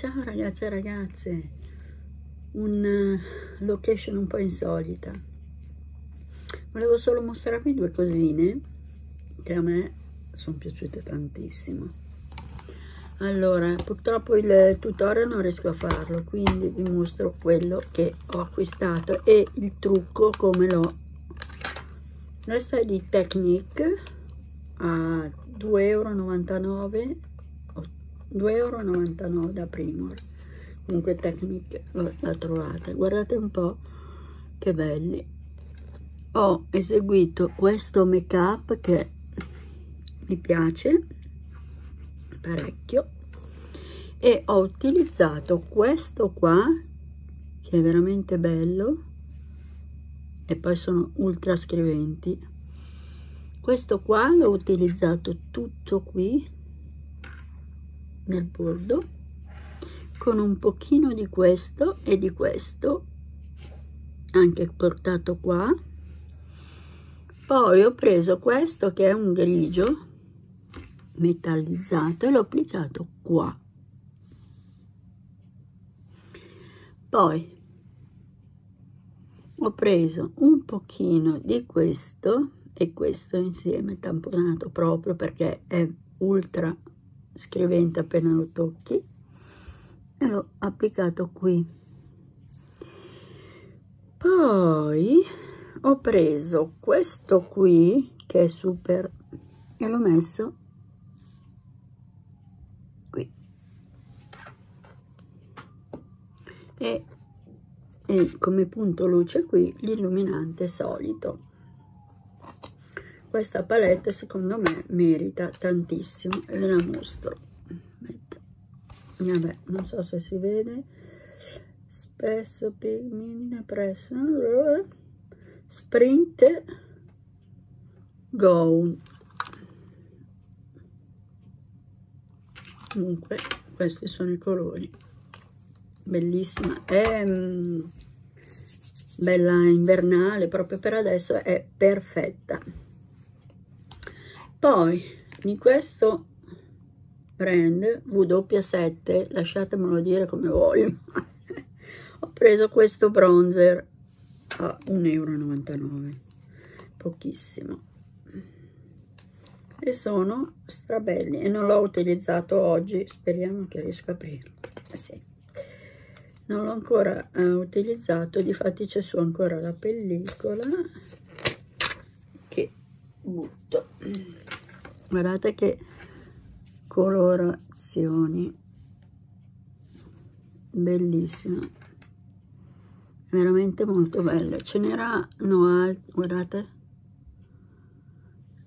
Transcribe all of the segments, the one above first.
Ciao ragazze e ragazze, una location un po' insolita. Volevo solo mostrarvi due cosine che a me sono piaciute tantissimo. Allora, purtroppo il tutorial non riesco a farlo, quindi vi mostro quello che ho acquistato e il trucco come l'ho. Questa è di Technique a 2,99 euro 2,99 euro da Primor. Comunque Technic la trovate. Guardate un po' che belli. Ho eseguito questo make up che mi piace parecchio e ho utilizzato questo qua che è veramente bello e poi sono ultra scriventi questo qua l'ho utilizzato tutto qui nel bordo con un pochino di questo e di questo anche portato qua. Poi ho preso questo che è un grigio metallizzato e l'ho applicato qua. Poi ho preso un pochino di questo e questo insieme tamponato proprio perché è ultra scrivente appena lo tocchi e l'ho applicato qui. Poi ho preso questo qui che è super e l'ho messo qui. E, e come punto luce qui l'illuminante solito questa palette secondo me merita tantissimo e ve la mostro. Vabbè non so se si vede. Spesso pigmine presso. Sprint go comunque questi sono i colori. Bellissima. È mm, bella invernale proprio per adesso è perfetta poi in questo brand W7 lasciatemelo dire come voglio ho preso questo bronzer a 1,99 euro pochissimo. E sono strabelli e non l'ho utilizzato oggi speriamo che riesca a aprirlo. Eh sì. non l'ho ancora eh, utilizzato difatti c'è su ancora la pellicola che butto guardate che colorazioni. Bellissime. Veramente molto belle. Ce n'erano altre guardate.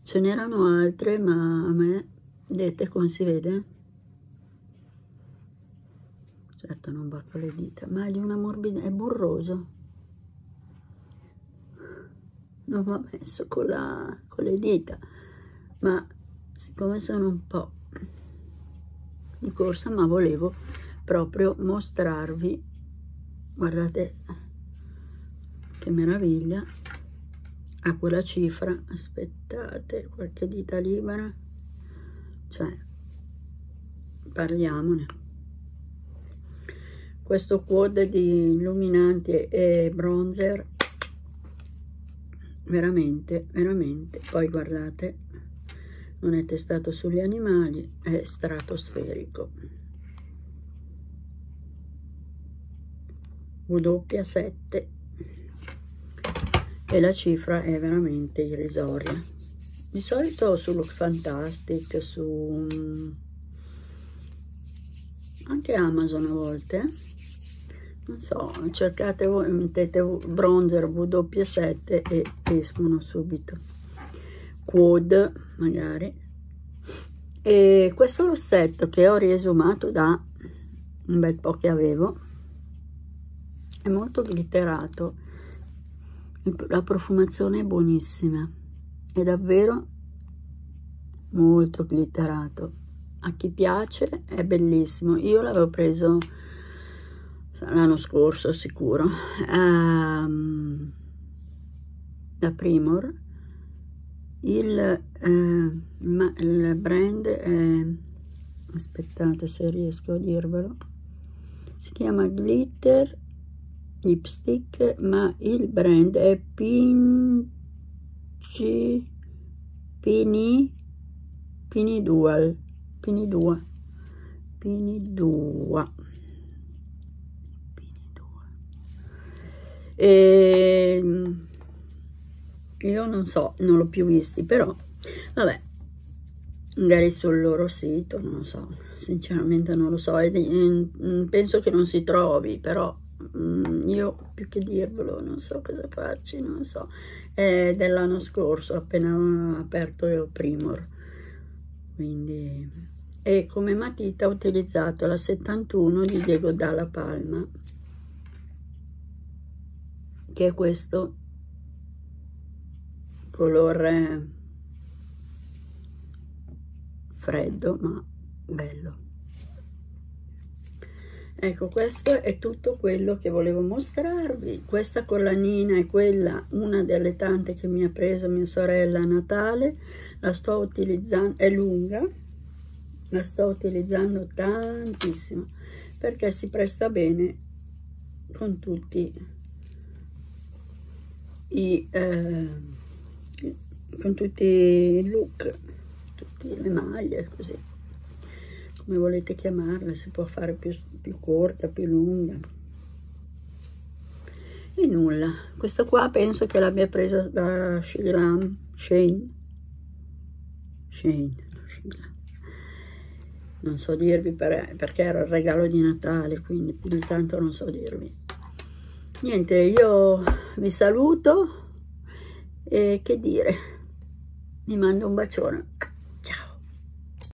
Ce n'erano altre ma a me vedete come si vede? Certo non con le dita ma è di una morbida è burroso. Non va messo con, la, con le dita ma siccome sono un po' di corsa ma volevo proprio mostrarvi guardate che meraviglia a quella cifra aspettate qualche dita libera cioè parliamone. Questo quad di illuminanti e bronzer veramente veramente poi guardate non è testato sugli animali, è stratosferico. W7 e la cifra è veramente irrisoria. Di solito su Look Fantastic, su anche Amazon a volte, non so, cercate voi, mettete bronzer W7 e escono subito quad magari. E questo rossetto che ho riesumato da un bel po' che avevo è molto glitterato. La profumazione è buonissima è davvero molto glitterato. A chi piace è bellissimo. Io l'avevo preso l'anno scorso sicuro um, da Primor il, eh, ma, il brand è aspettate se riesco a dirvelo si chiama glitter lipstick ma il brand è Pinci Pini Pini Dual Pini Dua Pini Dua Pini Dua e ehm, io non so non l'ho più visti però vabbè. Magari sul loro sito non so sinceramente non lo so. E, mm, penso che non si trovi però mm, io più che dirvelo non so cosa faccio non so. È dell'anno scorso appena aperto il Primor. Quindi e come matita ho utilizzato la 71 di Diego Dalla Palma che è questo colore freddo ma bello. Ecco questo è tutto quello che volevo mostrarvi. Questa collanina è quella una delle tante che mi ha preso mia sorella a Natale. La sto utilizzando è lunga la sto utilizzando tantissimo perché si presta bene con tutti i eh, con tutti i look tutte le maglie così. Come volete chiamarla si può fare più, più corta più lunga. E nulla. Questa qua penso che l'abbia presa da Shane. Shane Shane non so dirvi per, perché era il regalo di Natale quindi più di tanto non so dirvi. Niente io vi saluto e che dire mi mando un bacione